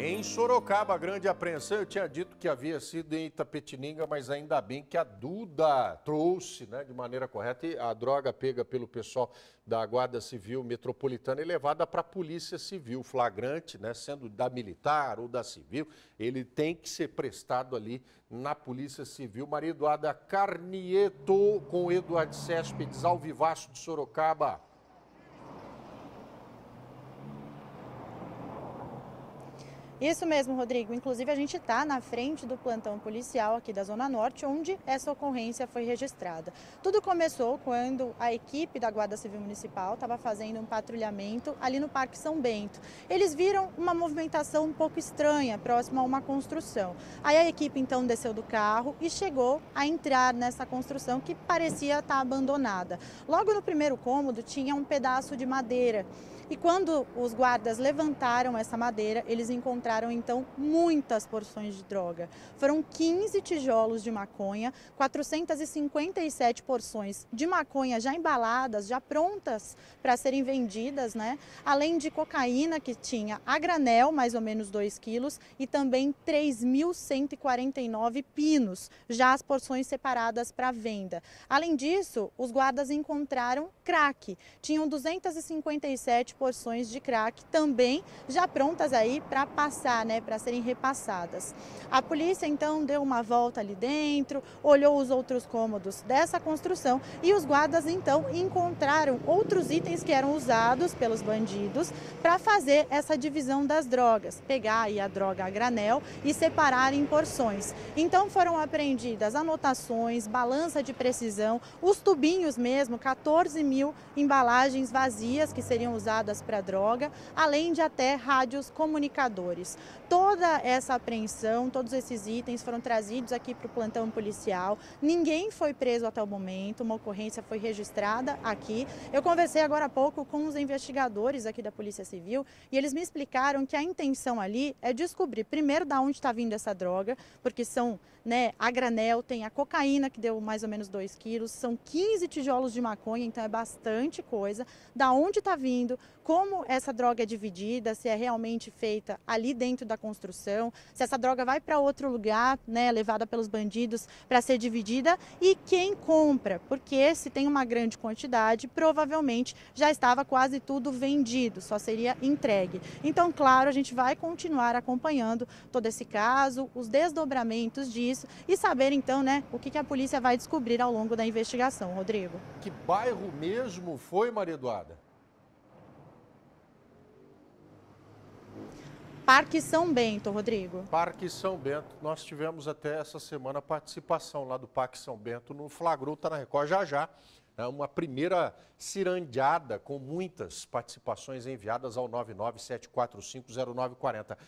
Em Sorocaba, grande apreensão, eu tinha dito que havia sido em Itapetininga, mas ainda bem que a Duda trouxe né, de maneira correta a droga pega pelo pessoal da Guarda Civil Metropolitana e levada para a Polícia Civil. Flagrante, né, sendo da militar ou da civil, ele tem que ser prestado ali na Polícia Civil. Maria Eduarda Carnieto com Eduardo Céspedes, ao Vivaço de Sorocaba. Isso mesmo, Rodrigo. Inclusive, a gente está na frente do plantão policial aqui da Zona Norte, onde essa ocorrência foi registrada. Tudo começou quando a equipe da Guarda Civil Municipal estava fazendo um patrulhamento ali no Parque São Bento. Eles viram uma movimentação um pouco estranha, próxima a uma construção. Aí a equipe então desceu do carro e chegou a entrar nessa construção que parecia estar abandonada. Logo no primeiro cômodo tinha um pedaço de madeira. E quando os guardas levantaram essa madeira, eles encontraram então muitas porções de droga. Foram 15 tijolos de maconha, 457 porções de maconha já embaladas, já prontas para serem vendidas, né? Além de cocaína que tinha a granel, mais ou menos 2 quilos, e também 3.149 pinos, já as porções separadas para venda. Além disso, os guardas encontraram crack. Tinham 257 porções de crack também já prontas aí para passar, né, para serem repassadas. A polícia então deu uma volta ali dentro, olhou os outros cômodos dessa construção e os guardas então encontraram outros itens que eram usados pelos bandidos para fazer essa divisão das drogas, pegar aí a droga a granel e separar em porções. Então foram apreendidas anotações, balança de precisão, os tubinhos mesmo, 14 mil embalagens vazias que seriam usadas usadas para droga, além de até rádios comunicadores. Toda essa apreensão, todos esses itens foram trazidos aqui para o plantão policial. Ninguém foi preso até o momento, uma ocorrência foi registrada aqui. Eu conversei agora há pouco com os investigadores aqui da Polícia Civil e eles me explicaram que a intenção ali é descobrir primeiro da onde está vindo essa droga, porque são né, a granel, tem a cocaína que deu mais ou menos 2 quilos, são 15 tijolos de maconha, então é bastante coisa. Da onde está vindo, como essa droga é dividida, se é realmente feita ali dentro da construção, se essa droga vai para outro lugar, né, levada pelos bandidos para ser dividida e quem compra, porque se tem uma grande quantidade, provavelmente já estava quase tudo vendido, só seria entregue. Então, claro, a gente vai continuar acompanhando todo esse caso, os desdobramentos disso e saber então, né, o que, a polícia vai descobrir ao longo da investigação, Rodrigo. Que bairro mesmo foi, Maria Eduarda? Parque São Bento, Rodrigo. Parque São Bento. Nós tivemos até essa semana participação lá do Parque São Bento no Flagrou, tá na Record já já. É uma primeira cirandeada com muitas participações enviadas ao 997450940.